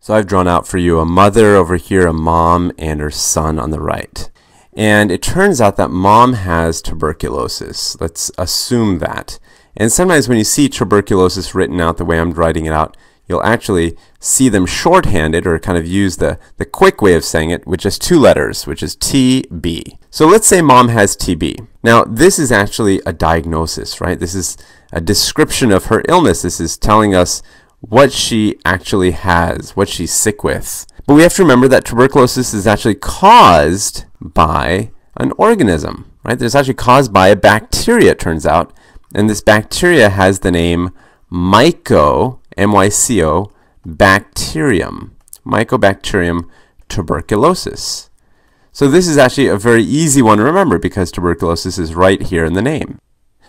So I've drawn out for you a mother over here, a mom, and her son on the right. And it turns out that mom has tuberculosis. Let's assume that. And sometimes when you see tuberculosis written out the way I'm writing it out, you'll actually see them shorthanded or kind of use the, the quick way of saying it, which is two letters, which is TB. So let's say mom has TB. Now, this is actually a diagnosis, right? This is a description of her illness. This is telling us what she actually has, what she's sick with. But we have to remember that tuberculosis is actually caused by an organism, right? It's actually caused by a bacteria, it turns out. And this bacteria has the name Myco, M-Y-C-O, bacterium, Mycobacterium tuberculosis. So this is actually a very easy one to remember because tuberculosis is right here in the name.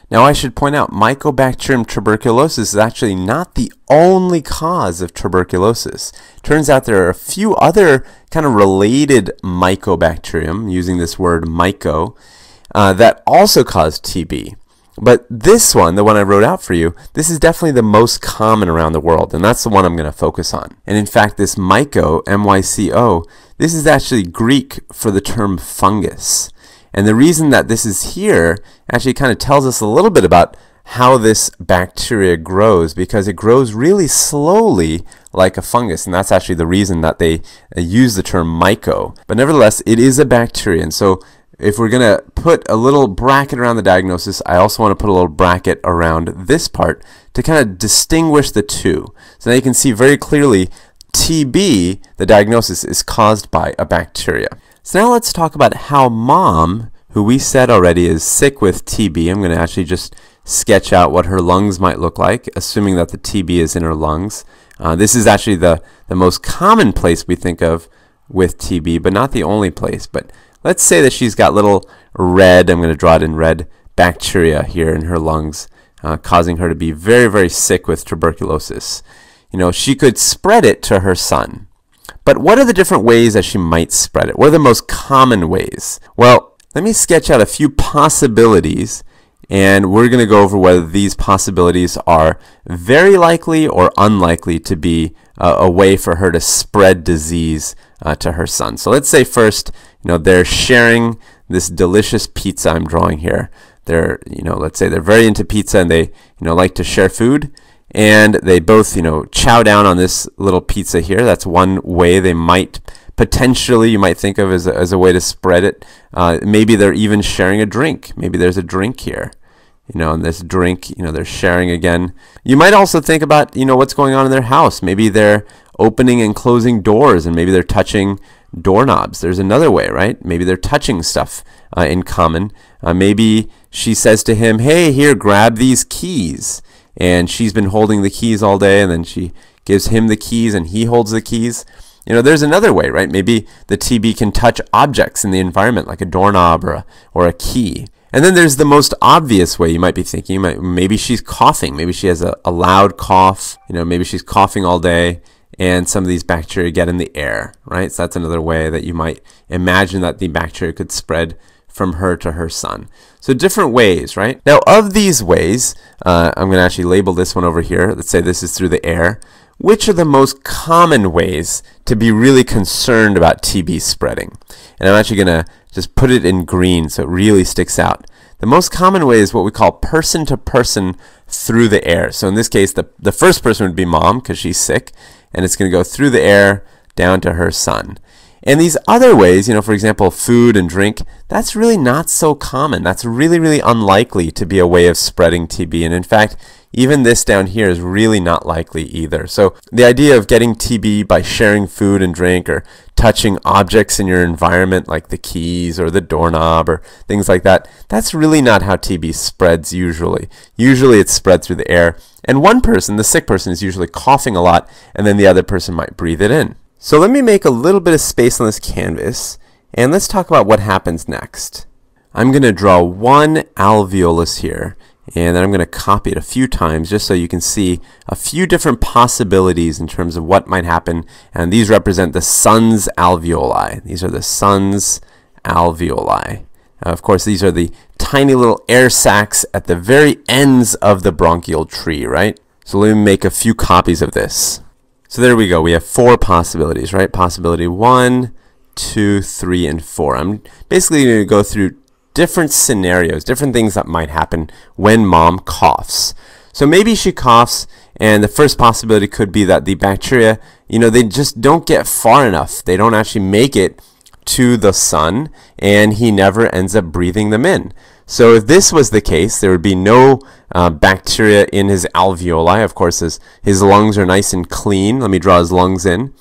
Now I should point out Mycobacterium tuberculosis is actually not the only cause of tuberculosis. Turns out there are a few other kind of related mycobacterium, using this word myco, uh, that also cause TB. But this one, the one I wrote out for you, this is definitely the most common around the world, and that's the one I'm going to focus on. And in fact, this myco, M-Y-C-O, this is actually Greek for the term fungus. And the reason that this is here actually kind of tells us a little bit about how this bacteria grows because it grows really slowly like a fungus and that's actually the reason that they uh, use the term myco. But nevertheless it is a bacteria and so if we're going to put a little bracket around the diagnosis I also want to put a little bracket around this part to kind of distinguish the two. So now you can see very clearly TB the diagnosis is caused by a bacteria so now let's talk about how mom, who we said already is sick with TB, I'm going to actually just sketch out what her lungs might look like, assuming that the TB is in her lungs. Uh, this is actually the, the most common place we think of with TB, but not the only place. But let's say that she's got little red, I'm going to draw it in red, bacteria here in her lungs, uh, causing her to be very, very sick with tuberculosis. You know, she could spread it to her son. But what are the different ways that she might spread it? What are the most common ways? Well, let me sketch out a few possibilities and we're going to go over whether these possibilities are very likely or unlikely to be uh, a way for her to spread disease uh, to her son. So let's say first, you know, they're sharing this delicious pizza I'm drawing here. They're, you know, let's say they're very into pizza and they, you know, like to share food and they both, you know, chow down on this little pizza here. That's one way they might potentially you might think of as a, as a way to spread it. Uh, maybe they're even sharing a drink. Maybe there's a drink here. You know, and this drink, you know, they're sharing again. You might also think about, you know, what's going on in their house. Maybe they're opening and closing doors and maybe they're touching doorknobs. There's another way, right? Maybe they're touching stuff uh, in common. Uh, maybe she says to him, hey, here, grab these keys and she's been holding the keys all day and then she gives him the keys and he holds the keys. You know, there's another way, right? Maybe the TB can touch objects in the environment like a doorknob or a, or a key. And then there's the most obvious way you might be thinking. Might, maybe she's coughing. Maybe she has a, a loud cough. You know, maybe she's coughing all day and some of these bacteria get in the air, right? So that's another way that you might imagine that the bacteria could spread from her to her son. So different ways, right? Now of these ways, uh, I'm going to actually label this one over here. Let's say this is through the air. Which are the most common ways to be really concerned about TB spreading? And I'm actually going to just put it in green so it really sticks out. The most common way is what we call person to person through the air. So in this case, the, the first person would be mom because she's sick, and it's going to go through the air down to her son. And these other ways, you know, for example, food and drink, that's really not so common. That's really, really unlikely to be a way of spreading TB. And in fact, even this down here is really not likely either. So the idea of getting TB by sharing food and drink or touching objects in your environment like the keys or the doorknob or things like that, that's really not how TB spreads usually. Usually it's spread through the air. And one person, the sick person, is usually coughing a lot and then the other person might breathe it in. So let me make a little bit of space on this canvas and let's talk about what happens next. I'm going to draw one alveolus here and then I'm going to copy it a few times just so you can see a few different possibilities in terms of what might happen and these represent the son's alveoli. These are the son's alveoli. Uh, of course these are the tiny little air sacs at the very ends of the bronchial tree, right? So let me make a few copies of this. So there we go. We have four possibilities, right? Possibility one, two, three, and four. I'm basically going to go through different scenarios, different things that might happen when mom coughs. So maybe she coughs, and the first possibility could be that the bacteria, you know, they just don't get far enough. They don't actually make it to the son and he never ends up breathing them in. So if this was the case, there would be no uh, bacteria in his alveoli. Of course, his, his lungs are nice and clean. Let me draw his lungs in.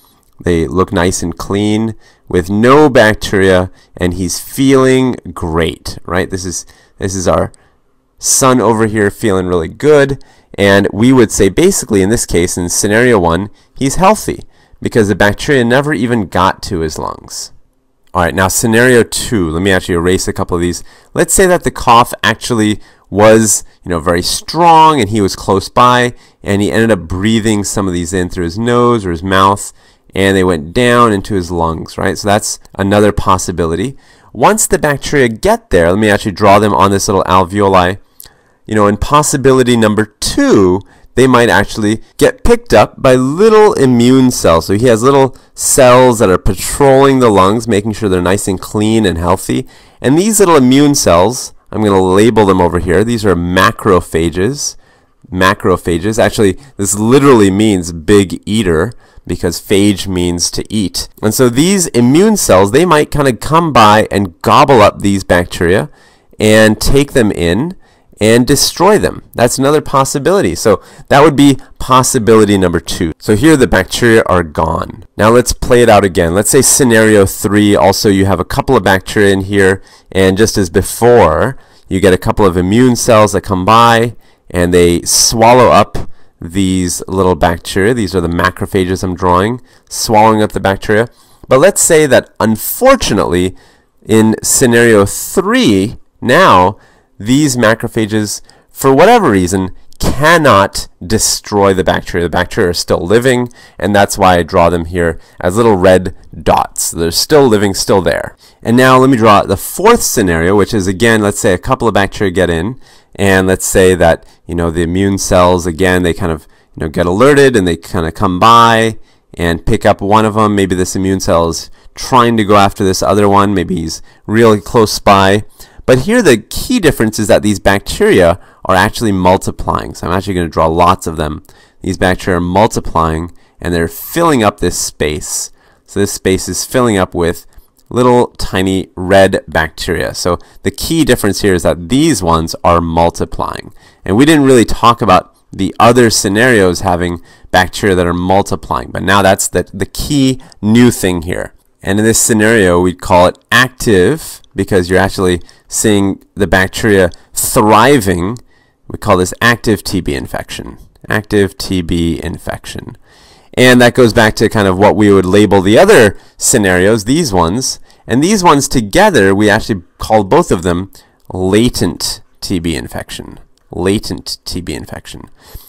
They look nice and clean with no bacteria, and he's feeling great, right? This is, this is our son over here feeling really good. And we would say basically in this case, in scenario one, he's healthy because the bacteria never even got to his lungs. All right, now scenario two, let me actually erase a couple of these. Let's say that the cough actually was, you know, very strong and he was close by and he ended up breathing some of these in through his nose or his mouth and they went down into his lungs, right? So that's another possibility. Once the bacteria get there, let me actually draw them on this little alveoli. You know, in possibility number two, they might actually get picked up by little immune cells. So he has little cells that are patrolling the lungs, making sure they're nice and clean and healthy. And these little immune cells, I'm going to label them over here. These are macrophages. Macrophages. Actually, this literally means big eater because phage means to eat. And so these immune cells, they might kind of come by and gobble up these bacteria and take them in and destroy them. That's another possibility. So that would be possibility number two. So here the bacteria are gone. Now let's play it out again. Let's say scenario three, also you have a couple of bacteria in here, and just as before, you get a couple of immune cells that come by, and they swallow up these little bacteria. These are the macrophages I'm drawing, swallowing up the bacteria. But let's say that unfortunately, in scenario three, now these macrophages, for whatever reason, cannot destroy the bacteria. The bacteria are still living, and that's why I draw them here as little red dots. They're still living, still there. And now let me draw the fourth scenario, which is again, let's say a couple of bacteria get in, and let's say that you know the immune cells again, they kind of you know get alerted and they kind of come by and pick up one of them. Maybe this immune cell is trying to go after this other one. Maybe he's really close by. But here the key difference is that these bacteria are actually multiplying. So I'm actually going to draw lots of them. These bacteria are multiplying and they're filling up this space. So this space is filling up with little tiny red bacteria. So the key difference here is that these ones are multiplying. And we didn't really talk about the other scenarios having bacteria that are multiplying, but now that's the, the key new thing here. And in this scenario, we'd call it active because you're actually seeing the bacteria thriving. We call this active TB infection. Active TB infection. And that goes back to kind of what we would label the other scenarios, these ones. And these ones together, we actually call both of them latent TB infection. Latent TB infection.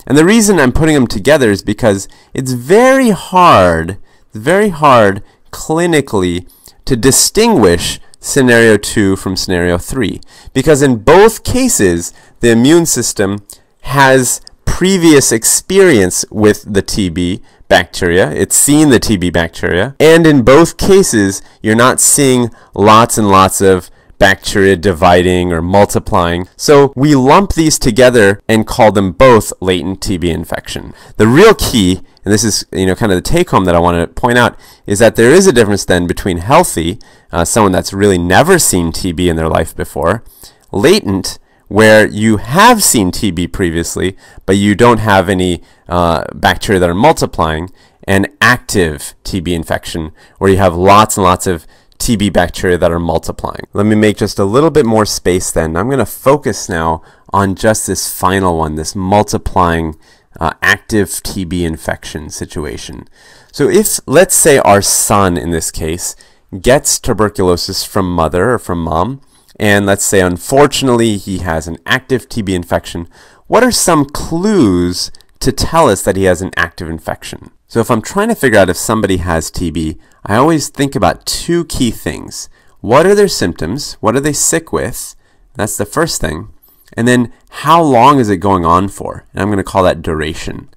And the reason I'm putting them together is because it's very hard, very hard clinically to distinguish scenario 2 from scenario 3. Because in both cases, the immune system has previous experience with the TB bacteria. It's seen the TB bacteria. And in both cases, you're not seeing lots and lots of bacteria dividing or multiplying. So we lump these together and call them both latent TB infection. The real key, and this is you know kind of the take home that I want to point out, is that there is a difference then between healthy, uh, someone that's really never seen TB in their life before, latent, where you have seen TB previously, but you don't have any uh, bacteria that are multiplying, and active TB infection, where you have lots and lots of TB bacteria that are multiplying. Let me make just a little bit more space then. I'm going to focus now on just this final one, this multiplying uh, active TB infection situation. So if, let's say our son in this case, gets tuberculosis from mother or from mom, and let's say unfortunately he has an active TB infection, what are some clues to tell us that he has an active infection? So if I'm trying to figure out if somebody has TB, I always think about two key things. What are their symptoms? What are they sick with? That's the first thing. And then how long is it going on for? And I'm going to call that duration.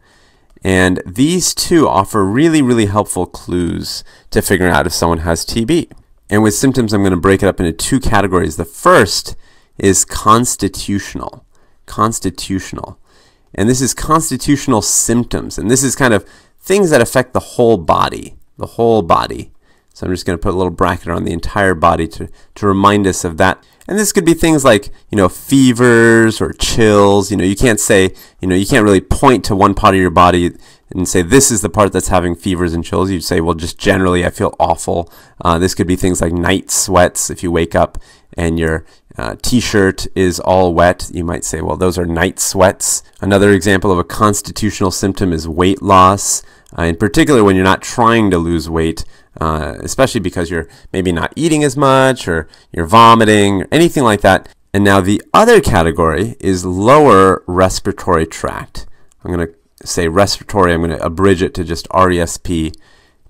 And these two offer really, really helpful clues to figuring out if someone has TB. And with symptoms, I'm going to break it up into two categories. The first is constitutional. Constitutional. And this is constitutional symptoms. And this is kind of things that affect the whole body. The whole body. So I'm just going to put a little bracket on the entire body to, to remind us of that. And this could be things like, you know, fevers or chills. You know, you can't say, you know, you can't really point to one part of your body and say this is the part that's having fevers and chills. You'd say, well, just generally I feel awful. Uh, this could be things like night sweats. If you wake up and your uh, t-shirt is all wet, you might say, well, those are night sweats. Another example of a constitutional symptom is weight loss. Uh, in particular, when you're not trying to lose weight, uh, especially because you're maybe not eating as much or you're vomiting or anything like that. And now the other category is lower respiratory tract. I'm going to say respiratory, I'm going to abridge it to just RESP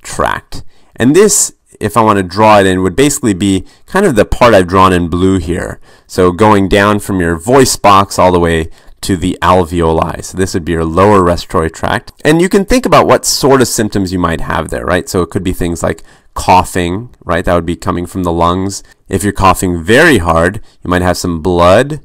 tract. And this, if I want to draw it in, would basically be kind of the part I've drawn in blue here. So going down from your voice box all the way to the alveoli. So this would be your lower respiratory tract. And you can think about what sort of symptoms you might have there, right? So it could be things like coughing, right? That would be coming from the lungs. If you're coughing very hard, you might have some blood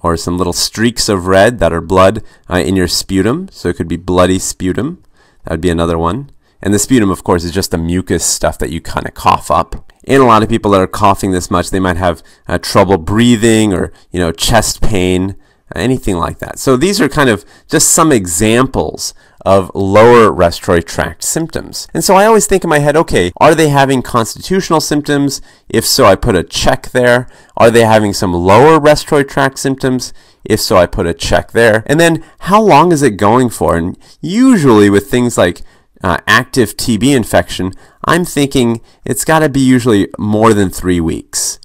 or some little streaks of red that are blood uh, in your sputum. So it could be bloody sputum. That would be another one. And the sputum, of course, is just the mucus stuff that you kind of cough up. And a lot of people that are coughing this much, they might have uh, trouble breathing or, you know, chest pain anything like that. So these are kind of just some examples of lower respiratory tract symptoms. And so I always think in my head, okay, are they having constitutional symptoms? If so, I put a check there. Are they having some lower respiratory tract symptoms? If so, I put a check there. And then how long is it going for? And usually with things like uh, active TB infection, I'm thinking it's got to be usually more than three weeks.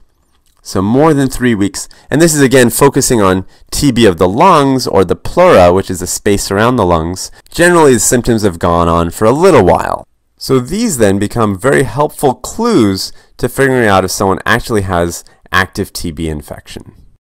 So more than three weeks. And this is again focusing on TB of the lungs or the pleura, which is the space around the lungs. Generally, the symptoms have gone on for a little while. So these then become very helpful clues to figuring out if someone actually has active TB infection.